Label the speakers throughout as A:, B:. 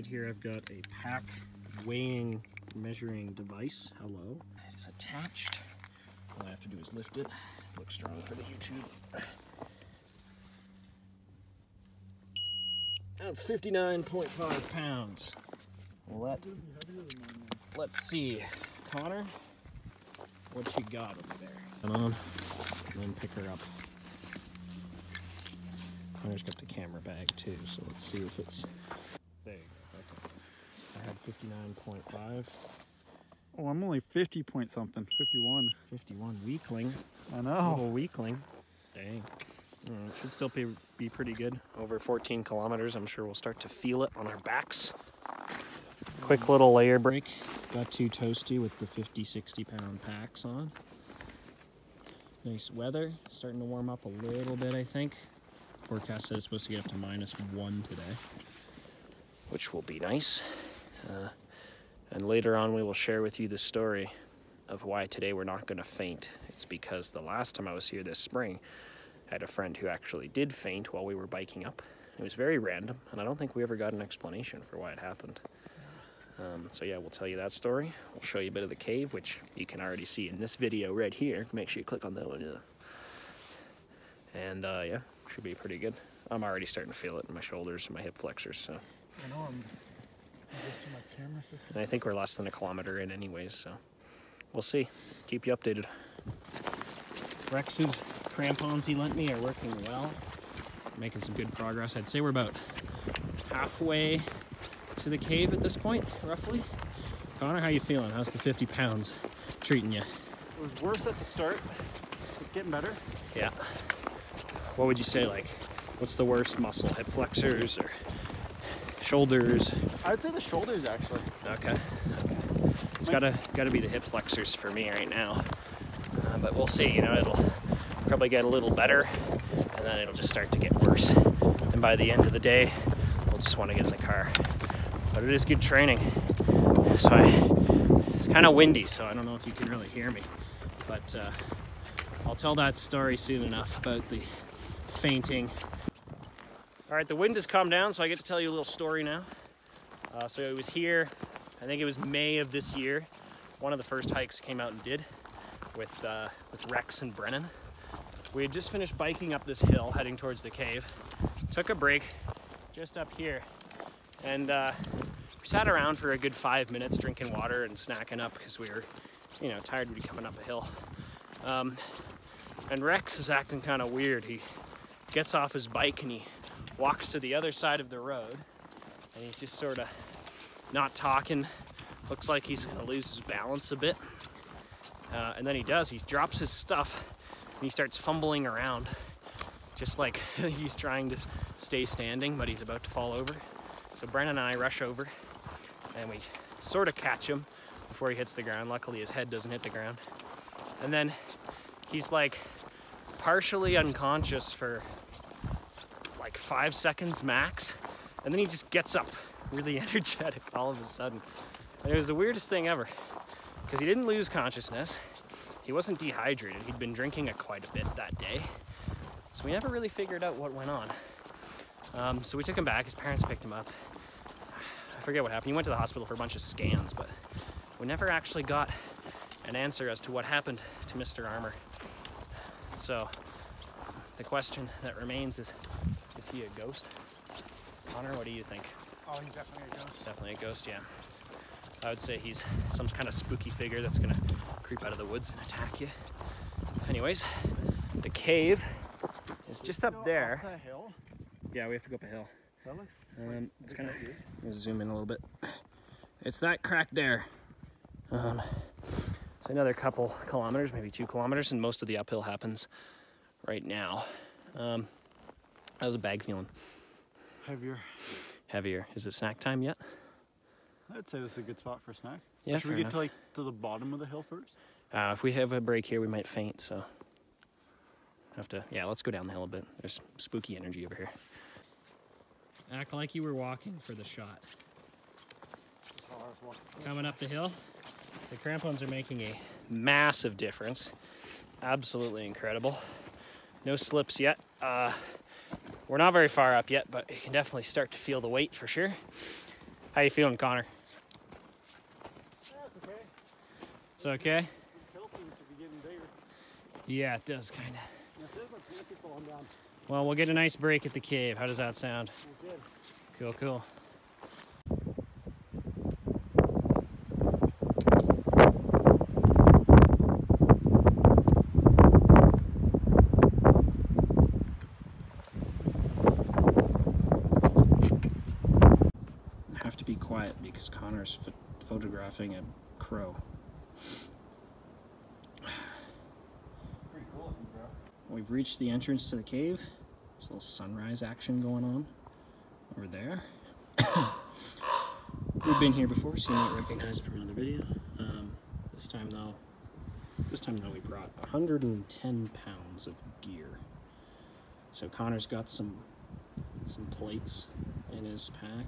A: Right here I've got a pack weighing measuring device. Hello. It's attached. All I have to do is lift it. Look strong for the YouTube. That's 59.5 pounds. Let, let's see. Connor, what you got over there? Come on, and then pick her up. Connor's got the camera bag too, so let's see if it's... There you go, okay. I had 59.5.
B: Oh, I'm only 50 point something, 51.
A: 51 weakling.
B: I know.
A: Little weakling. Dang. Mm, should still be, be pretty good. Over 14 kilometers, I'm sure we'll start to feel it on our backs. Quick little layer break. Got too toasty with the 50, 60 pound packs on. Nice weather. Starting to warm up a little bit, I think. Forecast says it's supposed to get up to minus one today, which will be nice. Uh, and later on, we will share with you the story of why today we're not going to faint. It's because the last time I was here this spring, I had a friend who actually did faint while we were biking up. It was very random, and I don't think we ever got an explanation for why it happened. Um, so yeah, we'll tell you that story. We'll show you a bit of the cave, which you can already see in this video right here. Make sure you click on that one. Yeah. And uh, yeah, should be pretty good. I'm already starting to feel it in my shoulders and my hip flexors. So. And I think we're less than a kilometer in anyways, so we'll see. Keep you updated. Rex's crampons he lent me are working well. Making some good progress. I'd say we're about halfway to the cave at this point, roughly. Connor, how you feeling? How's the 50 pounds treating you?
B: It was worse at the start. It's getting better.
A: Yeah. What would you say, like, what's the worst muscle? Hip flexors or shoulders?
B: I'd say the shoulders actually.
A: Okay. It's gotta gotta be the hip flexors for me right now. Uh, but we'll see. You know, it'll probably get a little better, and then it'll just start to get worse. And by the end of the day, we'll just want to get in the car. But it is good training. So I, it's kind of windy, so I don't know if you can really hear me. But uh, I'll tell that story soon enough about the fainting. All right, the wind has calmed down, so I get to tell you a little story now. Uh, so it was here, I think it was May of this year. One of the first hikes came out and did with, uh, with Rex and Brennan. We had just finished biking up this hill, heading towards the cave. Took a break just up here, and uh, we sat around for a good five minutes, drinking water and snacking up because we were, you know, tired to be coming up a hill. Um, and Rex is acting kind of weird. He gets off his bike and he walks to the other side of the road, and he's just sort of not talking. Looks like he's gonna lose his balance a bit. Uh, and then he does, he drops his stuff and he starts fumbling around, just like he's trying to stay standing, but he's about to fall over. So Brennan and I rush over and we sort of catch him before he hits the ground. Luckily, his head doesn't hit the ground. And then he's like partially unconscious for five seconds max. And then he just gets up really energetic all of a sudden. And it was the weirdest thing ever because he didn't lose consciousness. He wasn't dehydrated. He'd been drinking a quite a bit that day. So we never really figured out what went on. Um, so we took him back. His parents picked him up. I forget what happened. He went to the hospital for a bunch of scans, but we never actually got an answer as to what happened to Mr. Armour. So the question that remains is, is he a ghost? Connor, what do you think?
B: Oh, he's definitely a ghost.
A: Definitely a ghost, yeah. I would say he's some kind of spooky figure that's gonna creep out of the woods and attack you. Anyways, the cave is just up there.
B: Up that hill.
A: Yeah, we have to go up a hill.
B: That looks.
A: Um, it's kind of. Zoom in a little bit. It's that crack there. Um, it's another couple kilometers, maybe two kilometers, and most of the uphill happens right now. Um, how's the bag feeling?
B: heavier.
A: Heavier. Is it snack time yet?
B: I'd say this is a good spot for a snack.
A: Yeah,
B: Should we get
A: enough.
B: to like to the bottom of the hill first?
A: Uh, if we have a break here, we might faint. So have to. Yeah, let's go down the hill a bit. There's spooky energy over here. Act like you were walking for the shot. Coming up the hill, the crampons are making a massive difference. Absolutely incredible. No slips yet. Uh, we're not very far up yet, but you can definitely start to feel the weight for sure. How you feeling, Connor?
B: That's okay.
A: It's okay?
B: Kill seems to be getting bigger.
A: Yeah, it does kind of.
B: This is my pinky falling down.
A: Well, we'll get a nice break at the cave. How does that sound? Cool, cool. Have to be quiet because Connor's ph photographing a crow.
B: Pretty cool looking, bro.
A: We've reached the entrance to the cave. There's a little sunrise action going on over there. We've been here before, so you might recognize it from another video. Um, this time, though, this time though, we brought 110 pounds of gear. So Connor's got some some plates in his pack,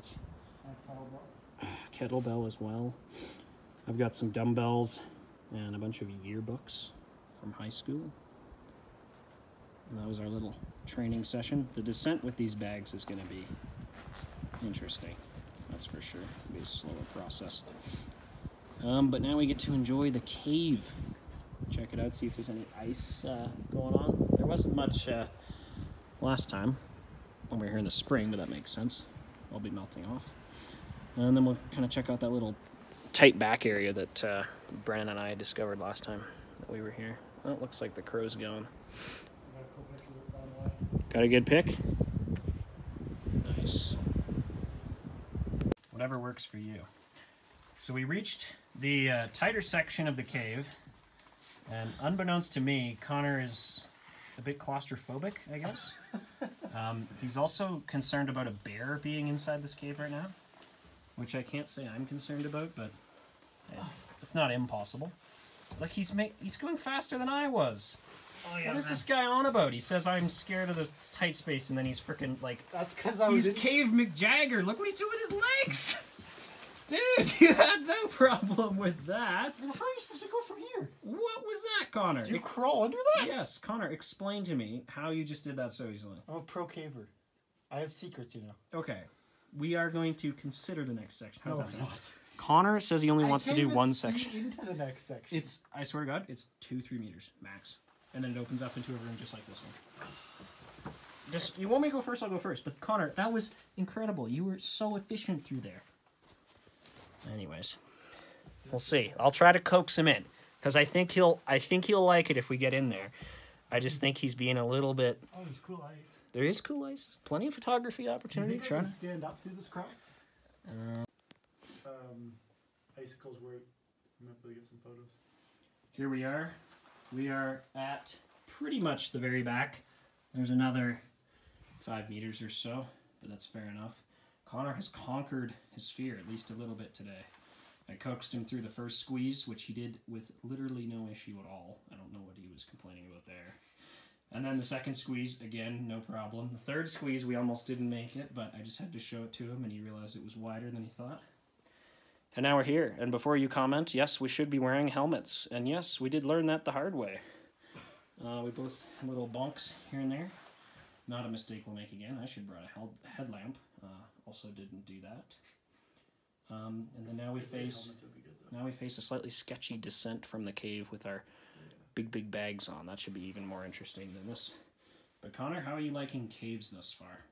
A: kettlebell as well. I've got some dumbbells and a bunch of yearbooks from high school. That was our little training session. The descent with these bags is going to be interesting. That's for sure. It'll be a slower process. Um, but now we get to enjoy the cave. Check it out, see if there's any ice uh, going on. There wasn't much uh, last time when we were here in the spring, but that makes sense. I'll be melting off. And then we'll kind of check out that little tight back area that uh, Brennan and I discovered last time that we were here. It looks like the crow's going. Got a good pick? Nice. Whatever works for you. So we reached the uh, tighter section of the cave, and unbeknownst to me, Connor is a bit claustrophobic, I guess. um, he's also concerned about a bear being inside this cave right now, which I can't say I'm concerned about, but eh, it's not impossible. Like he's ma- he's going faster than I was.
B: Oh
A: What is this guy on about? He says I'm scared of the tight space, and then he's freaking like
B: That's because I was.
A: he's
B: in-
A: Cave McJagger. Look what he's doing with his legs, dude. You had no problem with that.
B: How are you supposed to go from here?
A: What was that, Connor?
B: Do you crawl under that?
A: yes, Connor. Explain to me how you just did that so easily.
B: I'm a pro caver. I have secrets, you know.
A: Okay, we are going to consider the next section. How's
B: No,
A: that
B: not.
A: Connor says he only
B: I
A: wants to
B: can't
A: do
B: even
A: one
B: see
A: section.
B: Into the next section.
A: It's I swear to God, it's two three meters max, and then it opens up into a room just like this one. Just you want me to go first? I'll go first. But Connor, that was incredible. You were so efficient through there. Anyways, we'll see. I'll try to coax him in because I think he'll I think he'll like it if we get in there. I just think he's being a little bit.
B: Oh, there's cool ice.
A: There is cool ice, plenty of photography
B: Do you
A: opportunity.
B: think I
A: Trying
B: can
A: to.
B: stand up through this crowd?
A: Uh,
B: Um, icicles where I might be able to get some photos.
A: here we are. We are at pretty much the very back. There's another five meters or so, but that's fair enough. Connor has conquered his fear, at least a little bit today. I coaxed him through the first squeeze, which he did with literally no issue at all. I don't know what he was complaining about there. And then the second squeeze, again, no problem. The third squeeze, we almost didn't make it, but I just had to show it to him, and he realized it was wider than he thought. And now we're here. And before you comment, yes, we should be wearing helmets. And yes, we did learn that the hard way. Uh, we both had little bonks here and there. Not a mistake we'll make again. I should have brought a headlamp. Uh, also didn't do that. Um, and then now we face now we face a slightly sketchy descent from the cave with our big big bags on. That should be even more interesting than this. But Connor, how are you liking caves thus far?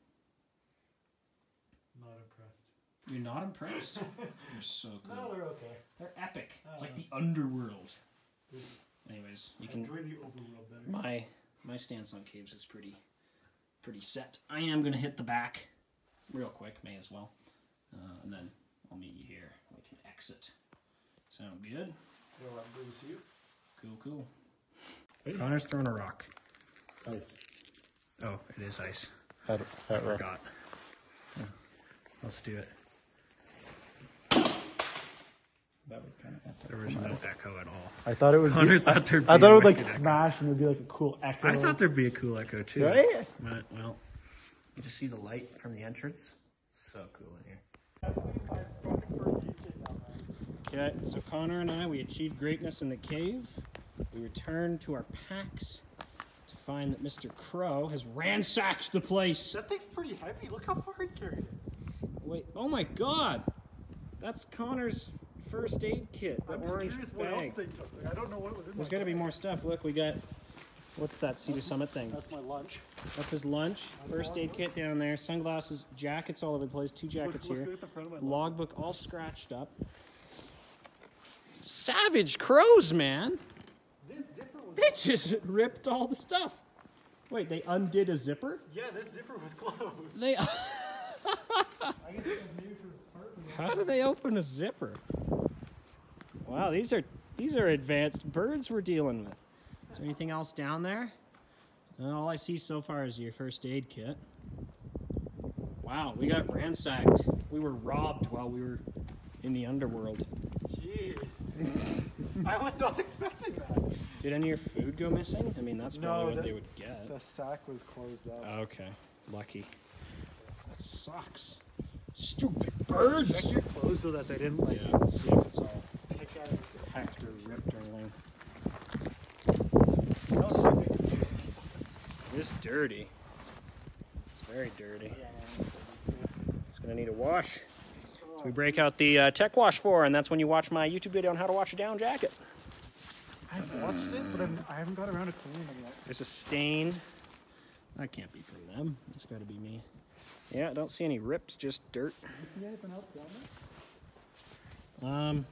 B: Not impressed.
A: You're not impressed. They're so cool.
B: No, they're okay.
A: They're epic. It's like
B: Uh.
A: the underworld. Anyways, you
B: I
A: can.
B: enjoy the overworld better.
A: My my stance on caves is pretty pretty set. I am gonna hit the back real quick. May as well, uh, and then I'll meet you here. We can exit. Sound good?
B: Well, I'm good to see you.
A: Cool, cool. Connor's throwing a rock.
B: Ice.
A: Oh, it is ice.
B: That,
A: I forgot. Let's do it.
B: That was kind of
A: There was no echo at all.
B: I thought it would.
A: Connor
B: Be,
A: thought there'd
B: I
A: be
B: thought it would like
A: wicked echo.
B: smash and it would be like a cool echo.
A: I thought there'd be a cool echo too.
B: Right?
A: But well, you just see the light from the entrance. So cool in here. Okay, so Connor and I, we achieved greatness in the cave. We returned to our packs to find that Mr. Crow has ransacked the place.
B: That thing's pretty heavy. Look how far he carried it.
A: Wait, oh my god! That's Connor's first aid kit. The
B: I'm just
A: orange
B: curious what else they took. Like, I don't know what was in
A: There's got to be more stuff. Look, we got. What's that Cedar Summit thing?
B: That's my lunch.
A: That's his lunch. First aid kit down there. Sunglasses, jackets all over the place. Two jackets
B: look,
A: here.
B: Look at the front of my.
A: Logbook all scratched up. Savage crows, man.
B: This zipper was.
A: They just ripped all the stuff. Wait, they undid a zipper?
B: Yeah, this zipper was closed.
A: They.
B: I guess it was maybe for part of
A: How do they open a zipper? Wow, these are these are advanced birds we're dealing with. Is there anything else down there? No, all I see so far is your first aid kit. Wow, we got ransacked. We were robbed while we were in the underworld.
B: Jeez. I was not expecting that.
A: Did any of your food go missing? I mean, that's
B: No,
A: probably what
B: the-
A: they would get.
B: The sack was closed up.
A: Okay, lucky. That sucks. Stupid birds.
B: Check your clothes so that they didn't like
A: Yeah, see if it's all
B: pick at it.
A: hacked or ripped or anything.
B: No, so
A: It's dirty. It's very dirty. It's gonna need a wash. So we break out the uh, tech wash for, and that's when you watch my YouTube video on how to wash a down jacket.
B: I've watched it, but I'm, I haven't got around to cleaning them yet.
A: There's a stain. That can't be from them. That's got to be me. Yeah, I don't see any rips, just dirt.
B: You anything else down there?
A: Um,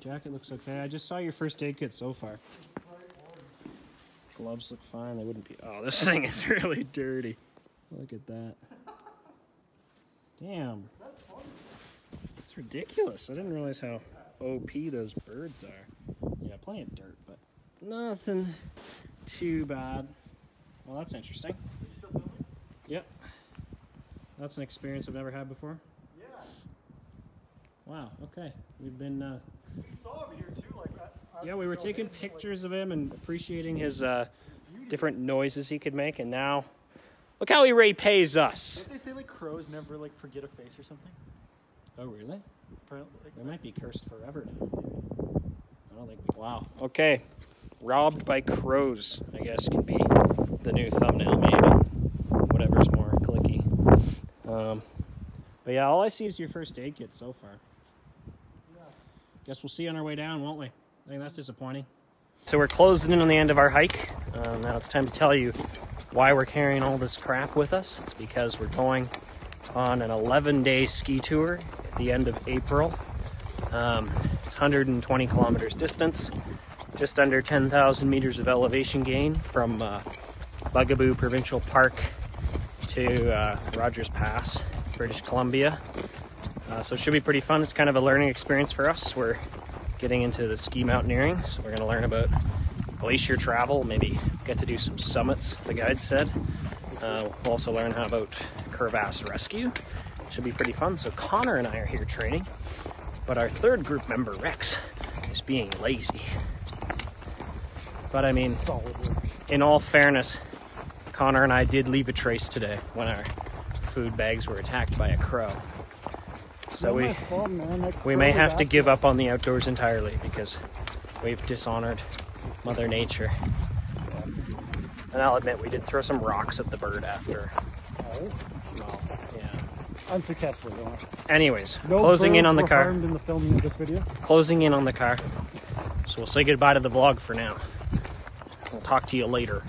A: jacket looks okay. I just saw your first aid kit so far. Gloves look fine. They wouldn't be. Oh, this thing is really dirty. Look at that. Damn. That's ridiculous. I didn't realize how OP those birds are. Yeah, plenty of dirt, but nothing too bad. Well, that's interesting.
B: Are you still filming?
A: Yep. That's an experience I've never had before.
B: Yeah.
A: Wow, okay. We've been uh,
B: We saw him here too. Like,
A: Yeah, we were taking pictures of him and appreciating his uh, different noises he could make, and now look how he repays us.
B: Don't they say like crows never like forget a face or something?
A: Oh, really?
B: Apparently, like,
A: They might be cursed forever now. I don't think we. Wow. Okay. Robbed by crows, I guess, can be the new thumbnail, maybe. Whatever's more clicky. Um, but yeah, all I see is your first aid kit so far.
B: yeah.
A: Guess we'll see you on our way down, won't we? I think that's disappointing. So we're closing in on the end of our hike. Um, now it's time to tell you why we're carrying all this crap with us. It's because we're going on an 11 day ski tour at the end of April. Um, it's 120 kilometers distance, just under 10,000 meters of elevation gain from uh, Bugaboo Provincial Park to uh, Rogers Pass, British Columbia. Uh, so it should be pretty fun. It's kind of a learning experience for us. We're getting into the ski mountaineering, so we're going to learn about glacier travel, maybe get to do some summits, the guide said. Uh, we'll also learn how about crevasse rescue. Should be pretty fun. So Connor and I are here training, but our third group member, Rex, is being lazy. But I mean, in all fairness, Connor and I did leave a trace today when our food bags were attacked by a crow. So oh we we may have to give up on the outdoors entirely because we've dishonored Mother Nature. And I'll admit we did throw some rocks at the bird after. Oh. Well, yeah.
B: Unsuccessful. Though.
A: Anyways,
B: No
A: closing in on the car.
B: in the filming of this video.
A: Closing in on the car. So we'll say goodbye to the vlog for now. We'll talk to you later.